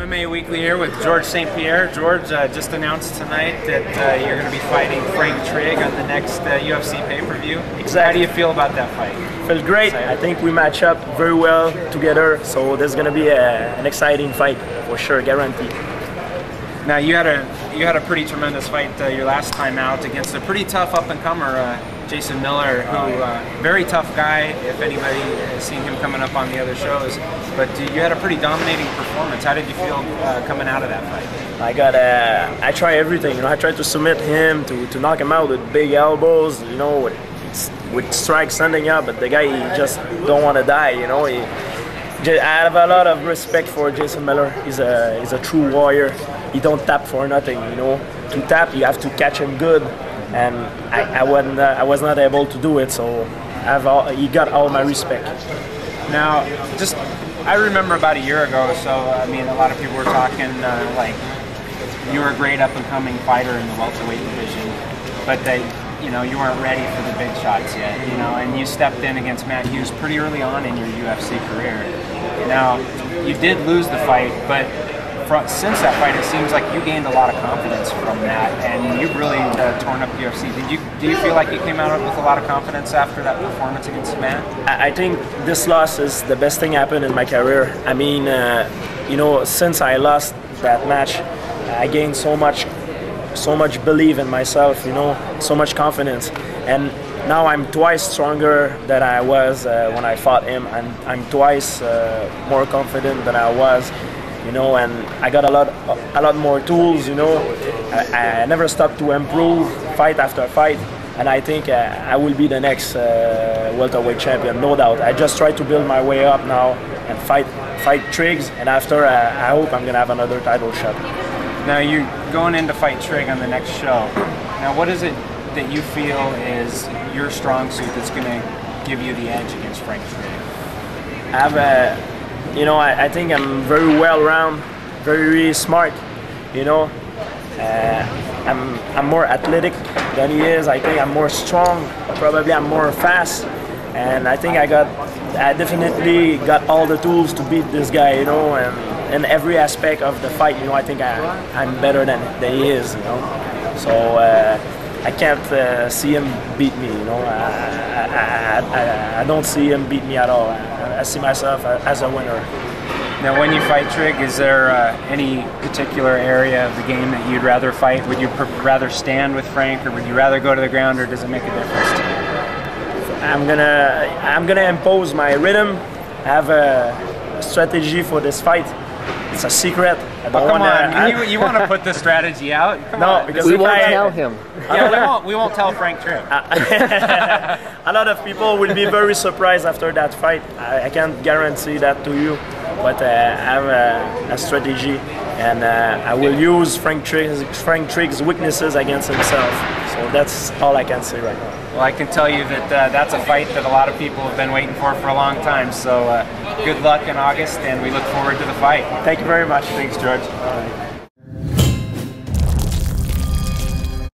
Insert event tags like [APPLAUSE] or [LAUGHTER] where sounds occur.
MMA Weekly here with Georges St. Pierre. Georges uh, just announced tonight that uh, you're going to be fighting Frank Trigg on the next uh, UFC pay-per-view. Exactly. How do you feel about that fight? Feels great. I think we match up very well together, so there's going to be a, an exciting fight for sure, guaranteed. Now you had a you had a pretty tremendous fight uh, your last time out against a pretty tough up and comer, uh, Jason Miller, who uh, very tough guy. If anybody has seen him coming up on the other shows, but you had a pretty dominating performance. How did you feel uh, coming out of that fight? I got uh, I try everything. You know, I tried to submit him to, to knock him out with big elbows. You know, with, with strikes sending up, but the guy he just don't want to die. You know, he, I have a lot of respect for Jason Miller. He's a he's a true warrior he don't tap for nothing. You know, to tap you have to catch him good, and I, I wasn't uh, I was not able to do it. So I've all, he got all my respect. Now, just I remember about a year ago. So I mean, a lot of people were talking uh, like you were a great up and coming fighter in the welterweight division, but that you know you weren't ready for the big shots yet. You know, and you stepped in against Matt Hughes pretty early on in your UFC career. Now, you did lose the fight, but since that fight, it seems like you gained a lot of confidence from that, and you've really uh, torn up UFC. Did you do you feel like you came out with a lot of confidence after that performance against Matt? I think this loss is the best thing happened in my career. I mean, uh, you know, since I lost that match, I gained so much, so much belief in myself. You know, so much confidence, and now I'm twice stronger than I was uh, when I fought him, and I'm twice uh, more confident than I was you know, and I got a lot, a lot more tools, you know. I, I never stop to improve, fight after fight, and I think uh, I will be the next uh, welterweight champion, no doubt. I just try to build my way up now and fight, fight Triggs, and after uh, I hope I'm gonna have another title shot. Now you're going in to fight Trigg on the next show. Now, what is it that you feel is your strong suit that's gonna give you the edge against Frank Trigg? I have a you know, I, I think I'm very well round, very smart, you know. Uh, I'm, I'm more athletic than he is. I think I'm more strong. Probably I'm more fast. And I think I got, I definitely got all the tools to beat this guy, you know. And in every aspect of the fight, you know, I think I, I'm better than, than he is, you know. So uh, I can't uh, see him beat me, you know. I, I, I, I, don't see him beat me at all. I see myself as a winner. Now, when you fight Trigg, is there uh, any particular area of the game that you'd rather fight? Would you rather stand with Frank, or would you rather go to the ground, or does it make a difference to you? I'm gonna I'm gonna impose my rhythm. I have a strategy for this fight. It's a secret. I don't oh, come wanna, on, you, you want to put the strategy out? [LAUGHS] Come no, on. because we won't I, tell him. [LAUGHS] Yeah, we won't. We won't tell Frank Trigg. [LAUGHS] a lot of people will be very surprised after that fight. I, I can't guarantee that to you, but uh, I have a, a strategy, and uh, I will use Frank Trigg's, Frank Trigg's weaknesses against himself. So that's all I can say right now. Well, I can tell you that uh, that's a fight that a lot of people have been waiting for for a long time. So uh, good luck in August, and we look forward to the fight. Thank you very much. Thanks, Georges.